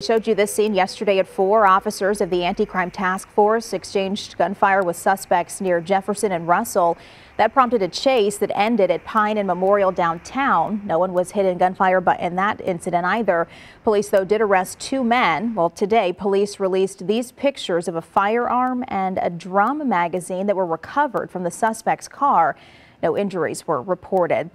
Showed you this scene yesterday at 4. Officers of the Anti-Crime Task Force exchanged gunfire with suspects near Jefferson and Russell. That prompted a chase that ended at Pine and Memorial downtown. No one was hit in gunfire but in that incident either. Police, though, did arrest two men. Well, today, police released these pictures of a firearm and a drum magazine that were recovered from the suspect's car. No injuries were reported.